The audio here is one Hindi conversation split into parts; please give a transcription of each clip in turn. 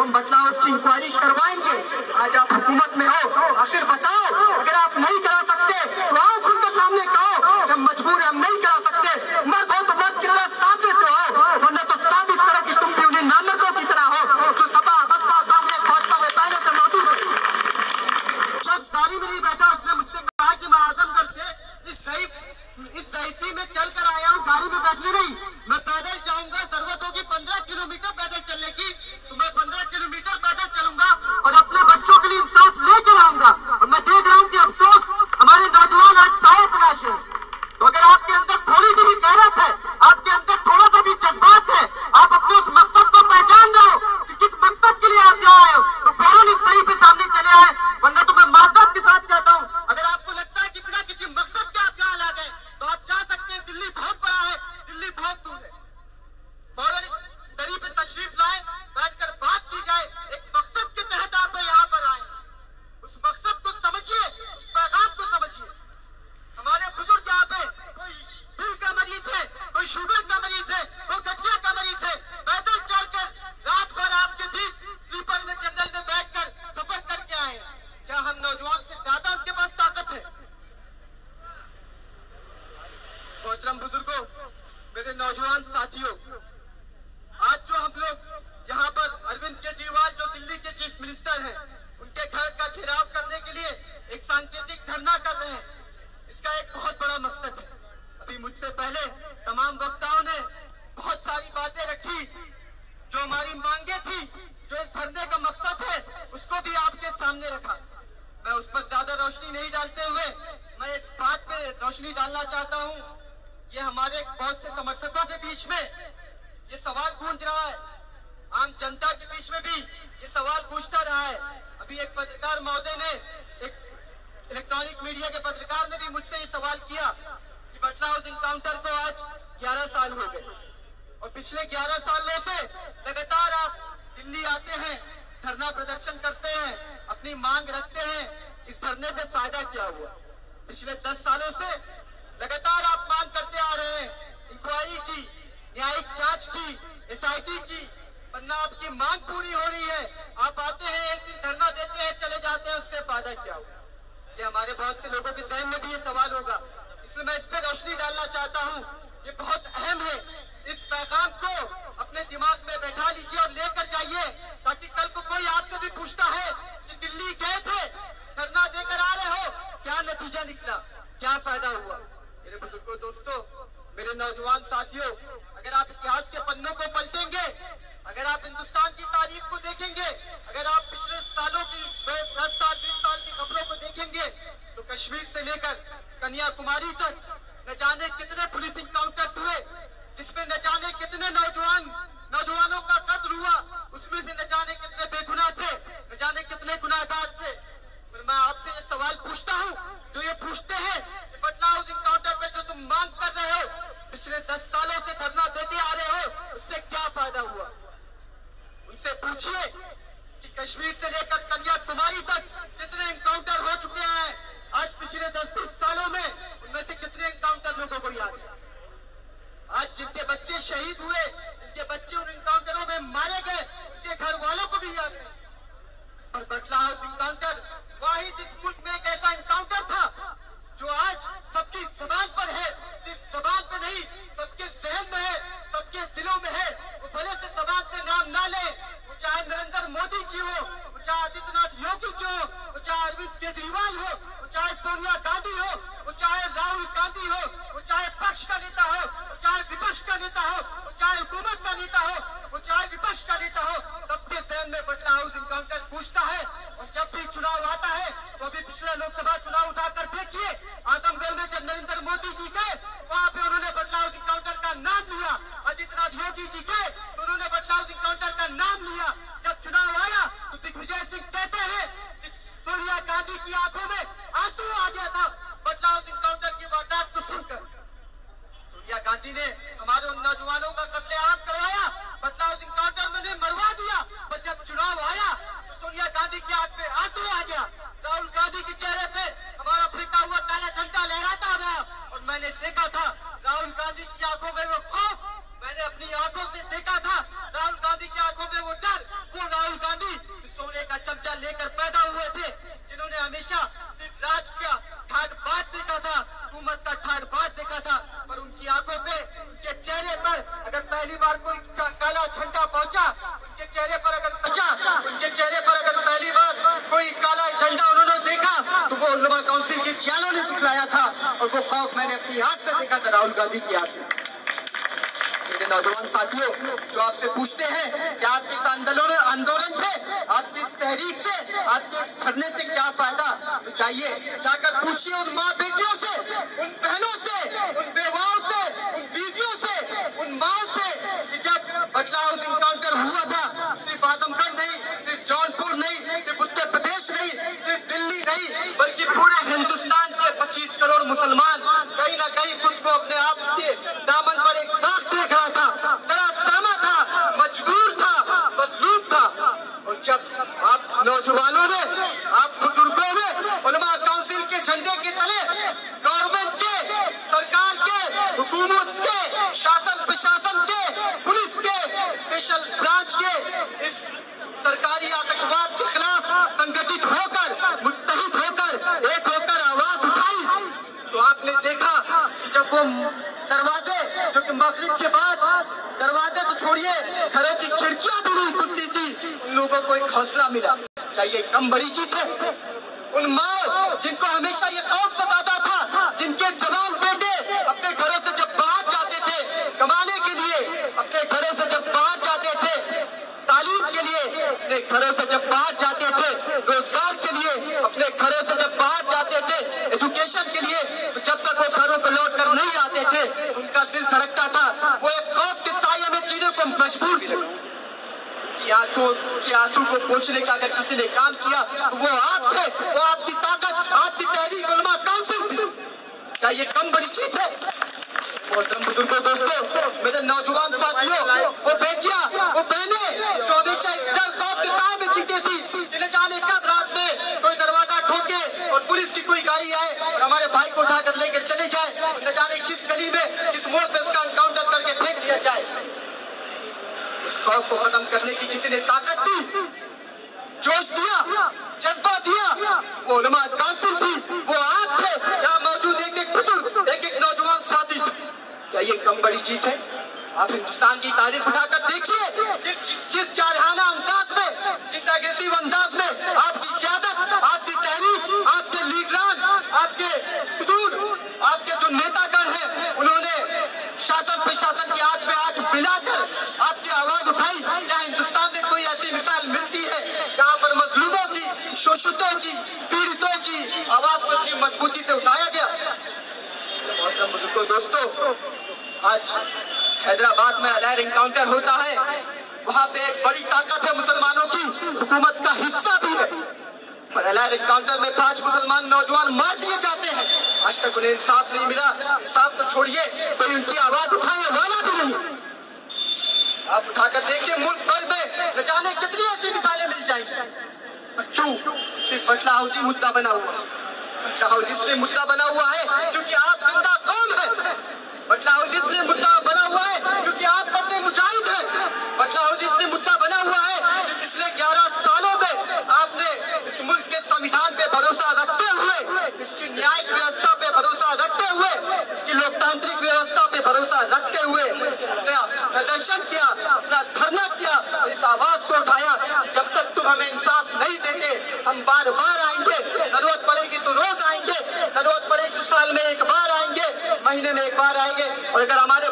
तुम बदलाव उसकी इंक्वायरी करवाएँगे। आज आप हुकूमत में हो। आखिर बताओ, अगर आप नहीं you. को खौफ मैंने अपनी आँख से देखा था, राहुल गांधी की आँख में। मेरे नौजवान साथियों, जो आपसे पूछते हैं कि आप किस आंदोलन आंदोलन घरों से जब बाहर जाते थे, रोज़गार के लिए, अपने घरों से जब बाहर जाते थे एजुकेशन के लिए तो जब तक वो घरों को लौट कर नहीं आते थे, उनका दिल धड़कता था। वो एक खौफ के साये में जीने को मजबूर थे। आँसू, कि आँसू को पूछने का अगर किसी ने काम किया तो वो आप थे। गैर इंकाउंटर होता है। वहाँ पे एक बड़ी ताकत है मुसलमानों की। हुकूमत का हिस्सा भी है। पर एलआर इंकाउंटर में पाँच मुसलमान नौजवान मार दिए जाते हैं। आज तक उन्हें इंसाफ नहीं मिला। इंसाफ तो छोड़िए कोई उनकी आवाज़ उठाने वाला भी नहीं। आप उठाकर देखिए, मुल्क भर में न जाने कितनी ऐसी मिसालें मिल जाएँगी। क्यों? सिर्फ़ बटला हाउसी मुद्दा बना हुआ है। बटला हाउस इसलिए मुद्दा बना हुआ है क्योंकि आप ज़िंदा कौन है। बटला हाउस इसलिए मुद्दा अगर हमारे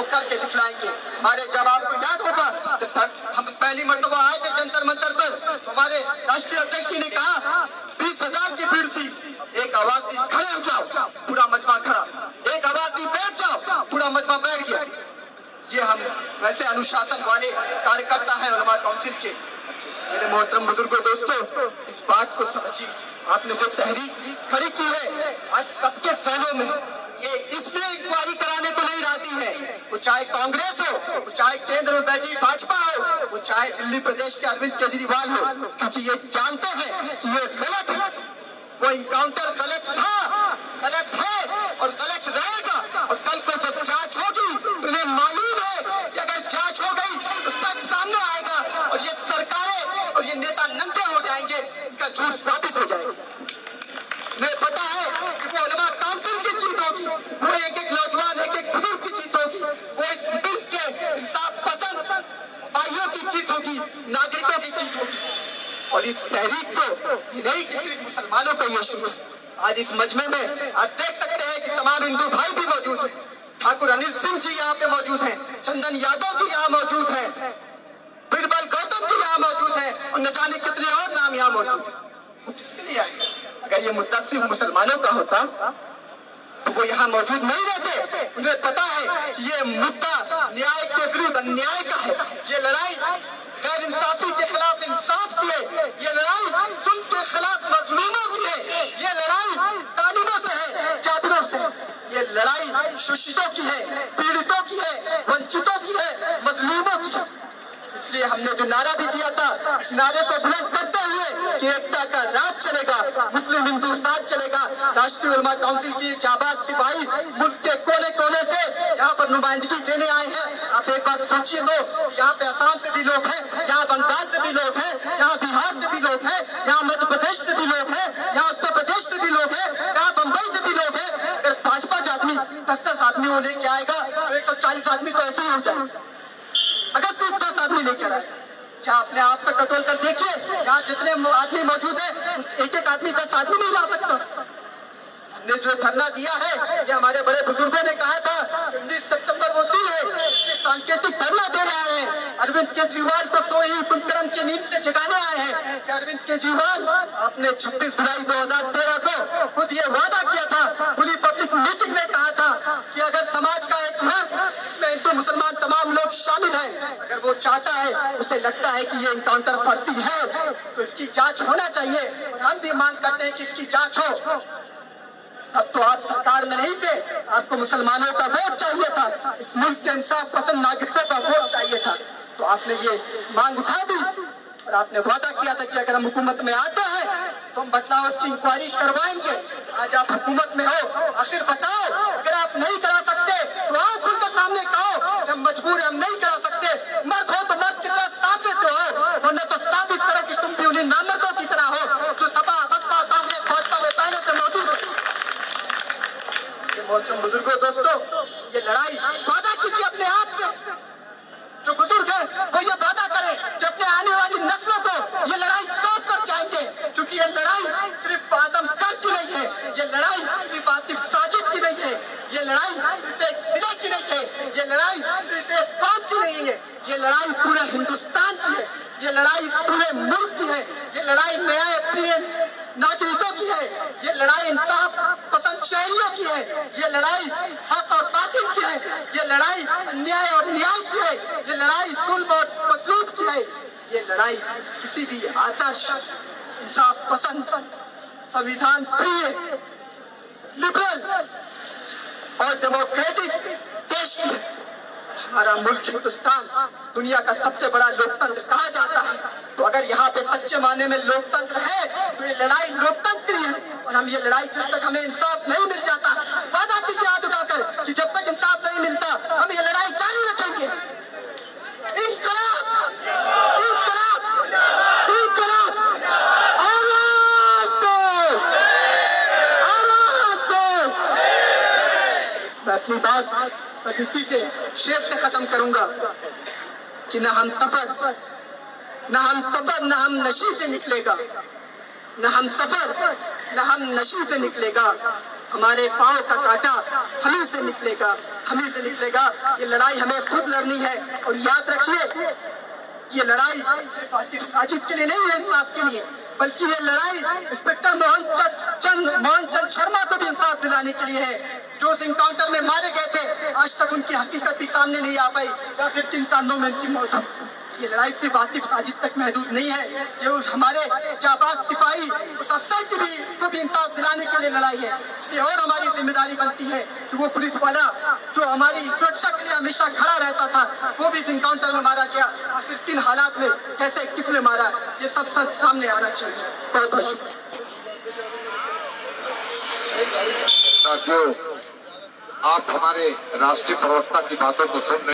तो आपको करके दिखलाएँगे। हमारे जब आपको याद होगा तो हम पहली मरतबा आए थे जंतर मंतर पर। हमारे राष्ट्रीय अध्यक्ष ने कहा, बीस हज़ार की भीड़ थी, एक आवाज़ थी खड़े हो जाओ, पूरा मजमा खड़ा। एक आवाज़ थी बैठ जाओ, पूरा मजमा बैठ गया। ये हम वैसे अनुशासन वाले कार्यकर्ता है उलमा काउंसिल के। मेरे मोहतरम बुजुर्गो, दोस्तों, इस बात को समझिए। आपने जो तहरीक चाहे केंद्र में बैठी भाजपा हो। वो चाहे दिल्ली प्रदेश के अरविंद केजरीवाल हो, क्योंकि ये जानते हैं इस मजमे में? आप देख सकते हैं कि तमाम हिंदू भाई भी मौजूद हैं। ठाकुर अनिल सिंह जी यहाँ पे मौजूद हैं। चंदन यादव जी यहाँ मौजूद हैं। बिरबल गौतम जी यहाँ मौजूद हैं। और न जाने कितने और नाम यहाँ मौजूद हैं। अगर ये मुद्दा सिर्फ़ मुसलमानों का होता तो वो यहाँ मौजूद नहीं रहते। उन्हें पता है कि ये मुद्दा न्याय के विरुद्ध अन्याय का है। ये लड़ाई गैर इंसाफी के खिलाफ इंसाफ की है ये लड़ाई तुम के खिलाफ मजलूमों की है ये लड़ाई कानूनों से है जाबिरों से ये लड़ाई शोषितों की है, पीड़ितों की है, वंचितों की है, मजलूमों की है। इसलिए हमने जो नारा भी दिया था उस नारे को बुलंद करते हुए कि एकता का राज चलेगा, मुस्लिम हिंदू साथ चलेगा। राष्ट्रीय उलमा काउंसिल की जाबाज सिपाही मुल्क के कोने कोने से यहाँ पर नुमाइंदगी देने आए हैं। आप एक बार सोचिए तो यहाँ पे आसाम से भी लोग हैं यहाँ बंगाल से भी लोग हैं यहाँ बिहार से भी लोग हैं यहाँ मध्य प्रदेश से भी लोग हैं यहाँ उत्तर प्रदेश से भी लोग हैं यहाँ बम्बई से भी लोग हैं अगर पाँच पाँच आदमी दस दस आदमी वो लेके आएगा तो एक सौ चालीस आदमी तो ऐसे ही हो जाएगा अगर सिर्फ़ दस आदमी लेकर आए क्या अपने आप को टटोल कर देखिए यहाँ जितने आदमी मौजूद हैं एक एक आदमी दस आदमी नहीं ला सकता हमने जो धरना दिया है, ये हमारे बड़े बुज़ुर्गों ने कहा था, उन्नीस सितंबर वो दिन है सांकेतिक धरना दे रहे हैं। अरविंद केजरीवाल को सोई कुंभकर्म की नींद से जगाने आए हैं। कि अरविंद केजरीवाल आपने 26 जुलाई 2013 को खुद ये वादा किया था, खुली पब्लिक मीटिंग में कहा था कि अगर समाज का एक वर्ग इसमें हिंदू मुसलमान तमाम लोग शामिल हैं, अगर वो चाहता है, उसे लगता है कि ये इनकाउंटर फर्जी है तो इसकी जाँच होना चाहिए हम भी मांग करते हैं कि इसकी जाँच हो तब तो आप सरकार में नहीं थे आपको मुसलमानों का वोट चाहिए था। इस मुल्क के इंसाफ पसंद नागरिकों का वोट चाहिए था। तो आपने ये मांग उठा दी और आपने वादा किया था कि अगर हम हुकूमत में आते हैं तो हम बदलाव उसकी इंक्वायरी करवाएँगे। आज आप हुकूमत में हो, आखिर बताओ अगर आप नहीं करा सकते तो आओ खुलकर सामने कहो कि हम मजबूर हैं हम नहीं करा सकते मर्द हो तो मर्द की तरह साथ देते हो वरना तो साबित करो कि तुम भी उन्हें नामर्दों की तरह हो जो सपा बसपा कांग्रेस भाजपा में पहले से मौजूद हो ये मौसम बुज़ुर्गों दोस्तों ये लड़ाई वादा कीजिए अपने आप से जो बुज़ुर्ग है वो ये वादा करे कि अपने आने वाली नस्लों को ये लड़ाई सौंप कर जाएँगे क्योंकि ये लड़ाई सिर्फ़ आज़म कर की नहीं है ये लड़ाई सिर्फ़ आतिफ साजिद की नहीं है ये लड़ाई सिर्फ़ एक ज़िले की नहीं है ये लड़ाई सिर्फ़ एक कौम की नहीं है ये लड़ाई पूरे हिंदुस्तान की है ये लड़ाई पूरे मुल्क की है ये लड़ाई न्याय प्रिय नागरिकों की है ये लड़ाई इंसाफ पसंद शहरियों की है ये लड़ाई हक और बातिल की है ये लड़ाई अन्याय और न्याय की है ये लड़ाई जुल्म और मजलूम की है ये लड़ाई किसी भी आदर्श इंसाफ पसंद संविधान प्रिय लिबरल और डेमोक्रेटिक देश की है हमारा मुल्क हिंदुस्तान दुनिया का सबसे बड़ा लोकतंत्र कहा जाता है तो अगर यहाँ पे सच्चे माने में लोकतंत्र है तो ये लड़ाई लोकतंत्र है और हम ये लड़ाई जब तक हमें इंसाफ नहीं मिल जाता, वादा कीजिए हाथ उठाकर कि जब तक इंसाफ नहीं मिलता, हम ये लड़ाई जारी रखेंगे। अपनी बात बस इसी से, शेर से खत्म करूँगा कि न हम सफ़र न हम सफ़र, न हम नशी से निकलेगा। न हम सफ़र, न हम नशी से निकलेगा। हमारे पाँव का कांटा हमी से निकलेगा, हमी से निकलेगा। ये लड़ाई हमें खुद लड़नी है। और याद रखिए, ये लड़ाई साजिद के लिए नहीं है इंसाफ के लिए, बल्कि ये लड़ाई इंस्पेक्टर मोहन चंद मोहन चंद शर्मा को भी इंसाफ दिलाने के लिए है। जो उस इनकाउंटर में मारे गए थे, आज तक उनकी हकीकत भी सामने नहीं आ पाई। या फिर किन में उनकी मौत हुई ये लड़ाई सिर्फ़ आतिफ साजिद तक महदूद नहीं है। ये उस हमारे जाबाज सिपाही, उस अफसर की भी, को भी इंसाफ दिलाने के लिए लड़ाई है। इसलिए और हमारी ज़िम्मेदारी बनती है कि वो पुलिस वाला, जो हमारी सुरक्षा के लिए हमेशा खड़ा रहता था, वो भी इस इनकाउंटर में मारा गया। आखिर किन हालात में, कैसे किसने मारा, ये सब सच सामने आना चाहिए। बहुत बहुत शुक्रिया। साथियों, आप हमारे राष्ट्रीय प्रवक्ता की बातों को सुन